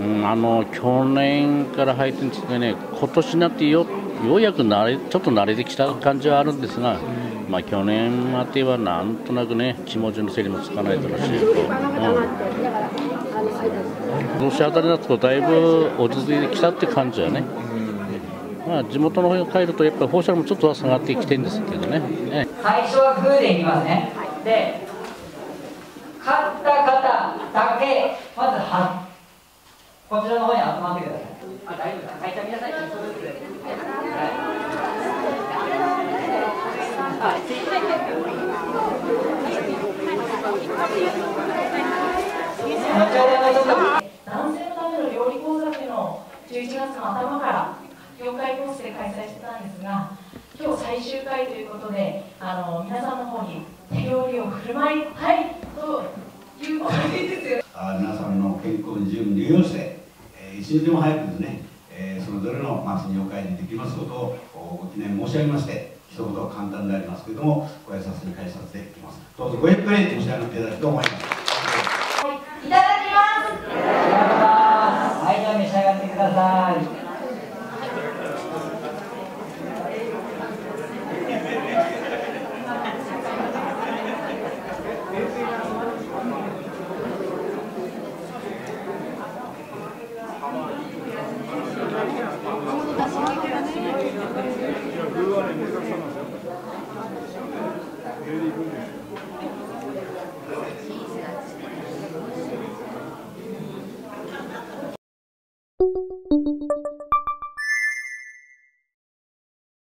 うん、あの去年から入ってるんですけどね、今年になってよようやく慣れちょっと慣れてきた感じはあるんですが、まあ、去年まではなんとなくね、気持ちの整理もつかないだろうし、うん、今年あたりだとだいぶ落ち着いてきたって感じはね。まあ、地元の方に帰ると、やっぱり放射能もちょっとは下がってきてるんですけどね。ね最初はグーでいきますね。で、勝った方だけ、まずはこちらの方に集まってください。大丈夫です。会社皆さん一緒にそれぞれ。男性のための料理講座っていうのを11月の頭から業界コースで開催してたんです。が今日最終回ということであの皆さんの方に手料理を振る舞いたいということです。よあ皆さんの健康に十分利用して、一日でも早くですね、えー、それぞれの祭りを会にできますことをご記念申し上げまして一言簡単でありますけれどもご挨拶に返させていきます。どうぞごゆっくり申し上げていただきたいと思います、はい、いただきますはいじゃあ召し上がってくださいうん。